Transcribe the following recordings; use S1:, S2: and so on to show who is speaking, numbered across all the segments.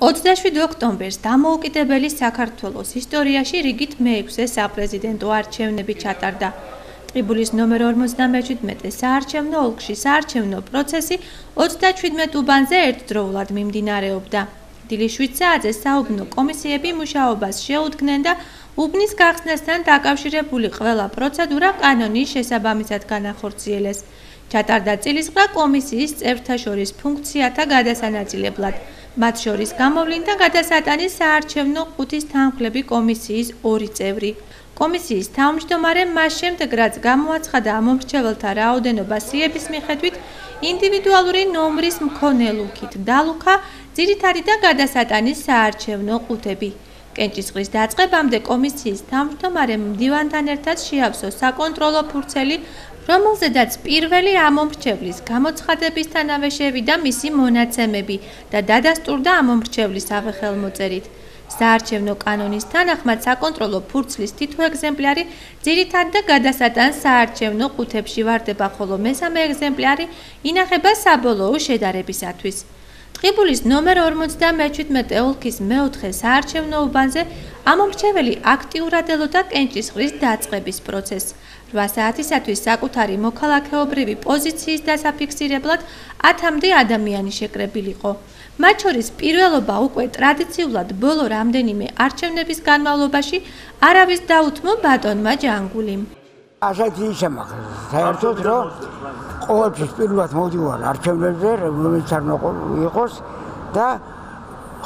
S1: 27 ოქტომბერს დამოუკიდებელი საქართველოს ისტორიაში რიგით მე-6-ე საპრეზიდენტო არჩევნები ჩატარდა. ტყიბულის ნომერ 57-ე საარჩევნო ოლქში საარჩევნო პროცესი 37 უბანზე ერთდროულად მიმდინარეობდა. 7 საათზე საუბნო კომისიები მუშაობას შეუდგნენ და უბნის გახსნასთან დაკავშირებული ყველა პროცედურა კანონის შესაბამისად განახორციელეს. ჩატარდა წილისყრა კომისიის წევრთა შორის ფუნქციათა გადასანაწილებლად. მათ შორის გამოვლინდა გადასატანის საარჩევნო ყუთის თანხლები კომისიის ორი წევრი. კომისიის თავმჯდომარე მას შემდეგ რაც გამოაცხადა ამომრჩეველთა რაოდენობა სიების მიხედვით ინდივიდუალური ნომრის მქონე ლუქით დალუქა ძირითადი და გადასატანის საარჩევნო ყუთები. კენჭისყრის დაწყებამდე კომისიის თავმჯდომარემ მდივანთან ერთად შეავსო საკონტროლო ფურცელი რომელზედაც პირველი ამომრჩევლის გამოცხადებისთანავე შევიდა მისი მონაცემები და დადასტურდა ამომრჩევლის აღხელმოწერით. საარჩევნო კანონის თანახმად საკონტროლო ფურცლის თითო ეგზემპლარი ძირითად და გადასატან საარჩევნო ყუთებში ვარდება, ხოლო მესამე ეგზემპლარი ინახება საბოლოო შედარებისათვის. ტყიბულის ნომერ 57 ოლქის მეოთხე საარჩევნო უბანზე ამომრჩეველი აქტიურად ელოდა კენჭისყრის დაწყების პროცესს. 8 საათისათვის საკუთარი მოქალაქეობრივი პოზიციის დასაფიქსირებლად 10-მდე ადამიანი შეკრებილიყო. მათ შორის პირველობა უკვე ტრადიციულად ბოლო რამდენიმე არჩევნების განმავლობაში არავის დაუთმო ბატონმა ჯანგულიმ.
S2: ასეთი შემახე საერთოდ რომ ყოველთვის პირველად მოვდივარ არჩევნებზე რომელიც არ იყოს და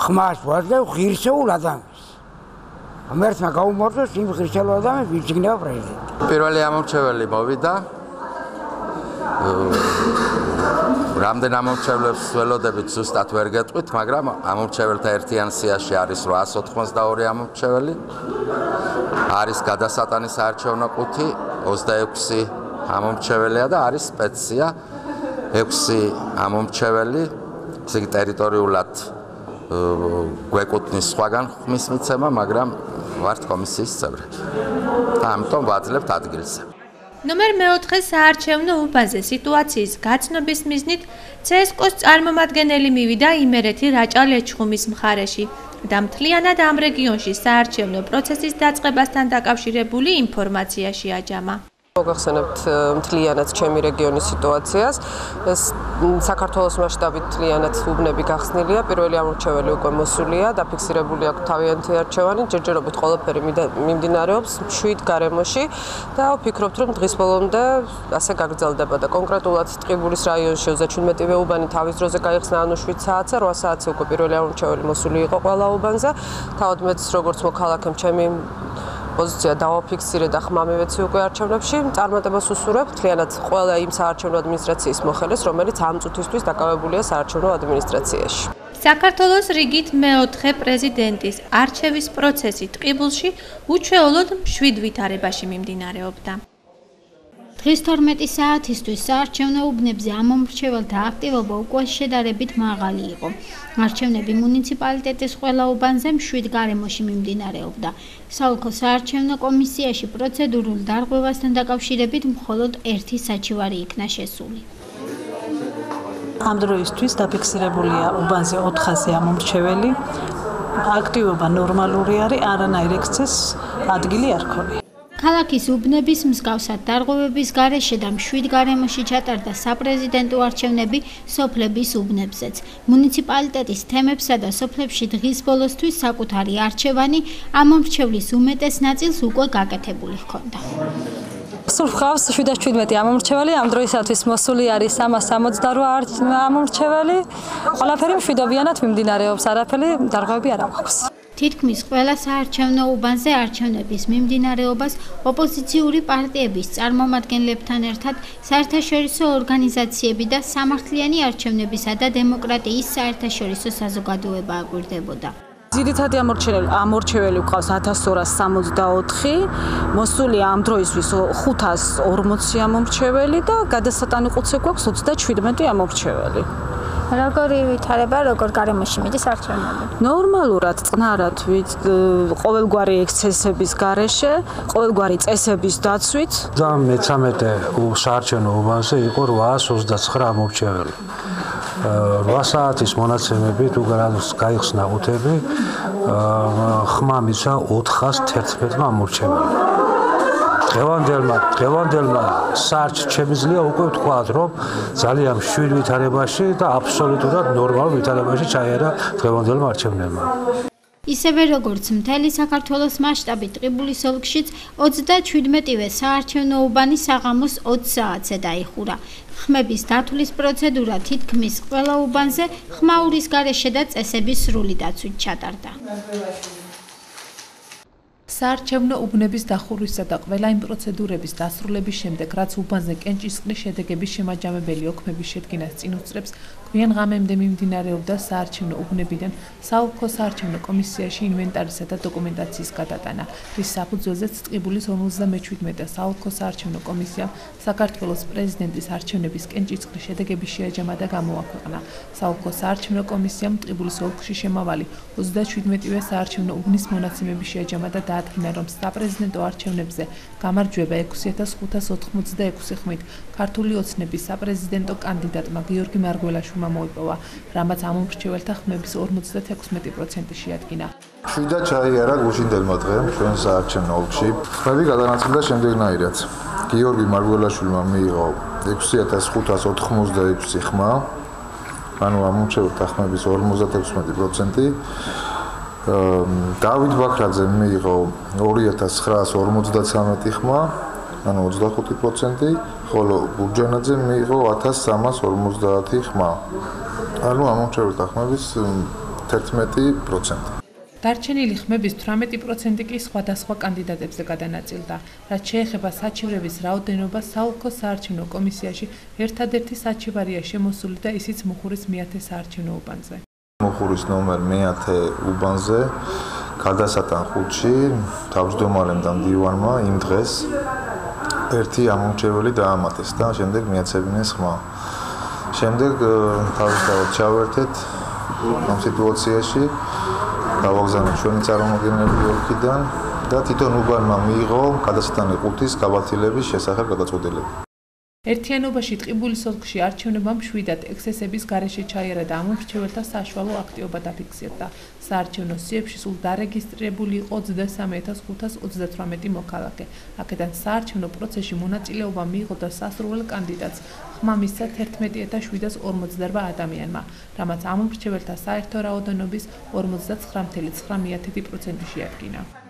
S2: ხმას ვაძლევ ღირსეულ ადამიანს ამერთმა გაუმორთოს იმ ღირსეულ ადამიანს ვინც იქნება პრეზიდენტი
S3: პირველი ამორჩეველი მოვიდა რამდენ ამორჩევლებს ველოდებით ზუსტად ვერ გეტყვით, მაგრამ ამორჩეველთა ერთიან სიაში არის 882 ამორჩეველი. არის გადასატანის არჩევნო ყუთი 26 ამომრჩეველია და არის სპეცია 6 ამომრჩეველი ისე ტერიტორიულად გვეკუთვნის სხვაგან ხმის მიცემა, მაგრამ ვართ კომისიის წევრი. ამიტომ ვაძლევთ ადგილზე.
S1: ნომერ მეოთხე საარჩევნო უბანზე სიტუაციის გაცნობის მიზნით CSKO-ს წარმომადგენელი მივიდა იმერეთი რაჭა-ლეჩხუმის მხარეში. და მთლიანად ამ რეგიონში საარჩევნო პროცესის დაწყებასთან დაკავშირებული ინფორმაცია შეაჯამა.
S4: მოგახსენებთ მთლიანად ჩემი რეგიონის სიტუაციას. საქართველოს მასშტაბით მთლიანად უბნები გახსნილია. პირველი ამორჩეველი უკვე მოსულია, დაფიქსირებული აქვს თავიანთი არჩევანი, ჯერჯერობით ყველაფერი მიმდინარეობს 7 გარემოში და ვფიქრობთ, რომ დღის ბოლომდე ასე გაგრძელდება და კონკრეტულად ტყიბულის რაიონში 37-ვე უბანი თავის დროზე გაიხსნა ანუ 7 საათზე, 8 საათზე უკვე პირველი ამორჩეველი მოსული იყო ყველა უბანზე. თავად მეც როგორც მოქალაქემ ჩემი პოზიცია დავაფიქსირე და ხმამივეცი უკვე არჩევნებში. წარმატებას უსურვებ მთლიანად ყველა იმ საარჩევნო ადმინისტრაციის მოხელეს, რომელიც ამ წუთისთვის დაკავებულია საარჩევნო ადმინისტრაციაში.
S1: საქართველოს რიგით მეოთხე პრეზიდენტის არჩევის პროცესი ტყიბულში უჩვეულოდ 7 ვითარებაში მიმდინარეობდა. დღის 12 საათისთვის საარჩევნო უბნებზე ამომრჩეველთა აქტივობა უკვე შედარებით მაღალი იყო. არჩევნები მუნიციპალიტეტის ყველა უბანზე მშვიდ გარემოში მიმდინარეობდა. საოლქო საარჩევნო კომისიაში პროცედურულ დარღვევასთან დაკავშირებით მხოლოდ ერთი საჩივარი იქნა შესული.
S5: ამ დროისთვის დაფიქსირებულია უბანზე 400 ამომრჩეველი. აქტივობა ნორმალური არის, არანაირ ექსცეს ადგილი არ ქონია.
S1: ქალაქის უბნების მსგავსად დარღვევების გარეშე და მშვიდ გარემოში ჩატარდა საპრეზიდენტო არჩევნები სოფლების უბნებზეც. მუნიციპალიტეტის თემებსა და სოფლებში დღის ბოლოსთვის საკუთარი არჩევანი ამომრჩევლის უმეტეს ნაწილს უკვე გაკეთებული ჰქონდა.
S6: სულხავს 717 ამომრჩეველი ამ დროისათვის მოსული არის 368 ამომრჩეველი. ყველაფერი მშვიდობიანად მიმდინარეობს, არაფერი დარღვევები არ აქვს.
S1: თითქმის ყველა საარჩევნო უბანზე არჩევნების მიმდინარეობას ოპოზიციური პარტიების წარმომადგენლებთან ერთად საერთაშორისო ორგანიზაციები და სამართლიანი არჩევნებისა და დემოკრატიის საერთაშორისო საზოგადოება აგვირდებოდა.
S5: ძირითადი ამორჩეველი ამორჩეველი ყავს 1264 მოსული ამ დროისთვის 540 ამორჩეველი და გადასატანი ყუთზე გვაქვს 37 ამორჩეველი.
S7: როგორი ვითარება, როგორ გარემოში მიდის არჩევნები?
S5: ნორმალურად, წნარად, ყოველგვარი ექსცესების გარეშე, ყოველგვარი წესების დაცვით.
S8: და მე-13 საარჩევნო უბანზე იყო 829 ამორჩეველი. 8 საათის მონაცემები თუ გაიხსნა უთები ხმა მისცა 411 ამორჩეველს დღევანდელმა დღევანდელმა სარჩ შემიძლია უკვე ვთქვათ რომ ძალიან შვიდ ვითარებაში და აბსოლუტურად ნორმალ ვითარებაში ჩაერა დღევანდელმა არჩევნებმა
S9: ისევე როგორც მთელი საქართველოს მასშტაბით ტყიბულის ოლქშიც 37-ვე საარჩევნო უბანი საღამოს 20 საათზე დაიხურა. ხმების დათვლის პროცედურა თითქმის ყველა უბანზე ხმაურის გარეშე და წესების სრული დაცვით ჩატარდა.
S10: საარჩევნო უბნების დახურვისა და ყველა იმ პროცედურების დასრულების შემდეგ, რაც უბანზე კენჭისყრის შედეგების შემაჯამებელი ოქმების შედგენას წინ უწრებს, გვიან ღამემდე მიმდინარეობდა საარჩევნო უბნებიდან საოლქო საარჩევნო კომისიაში ინვენტარისა და დოკუმენტაციის გადატანა, რის საფუძველზეც ტყიბულის 57-და საოლქო საარჩევნო კომისიამ საქართველოს პრეზიდენტის არჩევნების კენჭისყრის შედეგების შეაჯამა და გამოაქვეყნა. საოლქო საარჩევნო კომისიამ ტყიბულის ოლქში შემავალი 37-ვე საარჩევნო უბნის მონაცემების შეაჯამა და დაადგინა, რომ საპრეზიდენტო არჩევნებზე გამარჯვება 6586 ხმით ქართული ოცნების საპრეზიდენტო კანდიდატმა გიორგი მარგველაშვილმა მოიპოვა, რამაც ამომრჩეველთა ხმების 56% შეადგინა.
S11: შვიდა ჩაიარა გუშინდელმა დღემ ჩვენ საარჩევნო ოლქში. ხმები გადანაწილდა შემდეგნაირად. გიორგი მარგველაშვილმა მიიღო 6586 ხმა. ანუ ამომრჩეველთა ხმების 56% დავით ბაქრაძე მიიღო 2953 ხმა, ანუ 25%, ხოლო ბურჯანაძე მიიღო 1350 ხმა. ანუ ამორჩეულთა ხმების 11%.
S10: დარჩენილი ხმების 18% კი სხვადასხვა კანდიდატებზე გადანაწილდა, რაც შეეხება საჩივრების რაოდენობას საოლქო საარჩევნო კომისიაში ერთადერთი საჩივარია შემოსული და ისიც მუხურის მეათე საარჩევნო უბანზე.
S11: მოხურის ნომერ მე-10 უბანზე გადასატან ხუთში თავმჯდომარემ და მდივანმა იმ დღეს ერთი ამომრჩეველი დაამატეს და შემდეგ მიაცებინეს ხმა. შემდეგ თავისთავად ჩავერთეთ ამ სიტუაციაში გავაგზავნეთ ჩვენი წარმომადგენლები ოლქიდან და თვითონ უბანმა მიიღო გადასატანი ყუთის გაბათილების შესახებ გადაწყვეტილება.
S10: ერთიანობაში ტყიბულის ოლქში არჩევნებმა მშვიდად ექსესების გარეშე ჩაიერა და ამორჩეველთა საშუალო აქტივობა დაფიქსირდა. საარჩევნო სიებში სულ დარეგისტრირებული იყო 23528 მოქალაქე. აქედან საარჩევნო პროცესში მონაწილეობა მიიღო და სასრულ კანდიდატს ხმა მისცა 11748 ადამიანმა, რამაც ამორჩეველთა საერთო რაოდენობის 59.9%-ი შეადგინა.